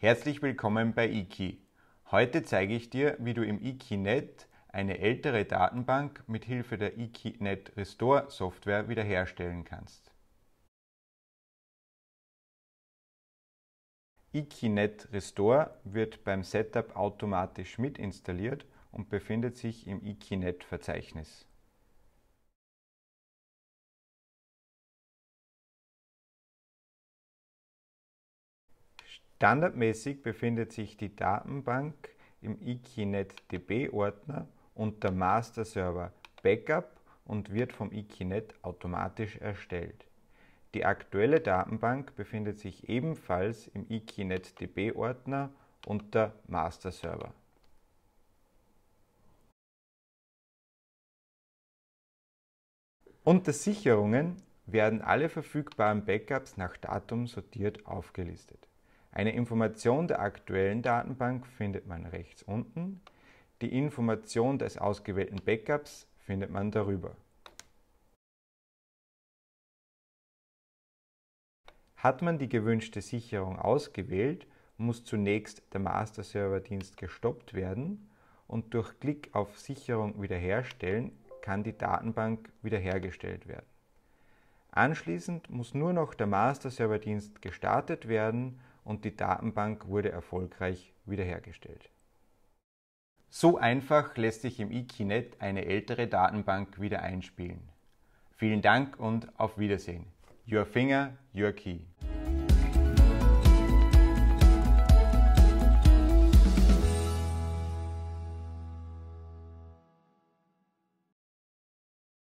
Herzlich willkommen bei Iki. Heute zeige ich dir, wie du im IkiNet eine ältere Datenbank mit Hilfe der IkiNet Restore Software wiederherstellen kannst. IkiNet Restore wird beim Setup automatisch mitinstalliert und befindet sich im IkiNet-Verzeichnis. Standardmäßig befindet sich die Datenbank im IkiNet DB-Ordner unter Master Server Backup und wird vom IkiNet automatisch erstellt. Die aktuelle Datenbank befindet sich ebenfalls im IkiNet DB-Ordner unter Master Server. Unter Sicherungen werden alle verfügbaren Backups nach Datum sortiert aufgelistet. Eine Information der aktuellen Datenbank findet man rechts unten. Die Information des ausgewählten Backups findet man darüber. Hat man die gewünschte Sicherung ausgewählt, muss zunächst der Master Server Dienst gestoppt werden und durch Klick auf Sicherung wiederherstellen kann die Datenbank wiederhergestellt werden. Anschließend muss nur noch der Master Server Dienst gestartet werden und die Datenbank wurde erfolgreich wiederhergestellt. So einfach lässt sich im IKINET eine ältere Datenbank wieder einspielen. Vielen Dank und auf Wiedersehen. Your Finger, Your Key.